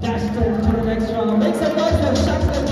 That's the Total Extra. Make some noise for Shaxton.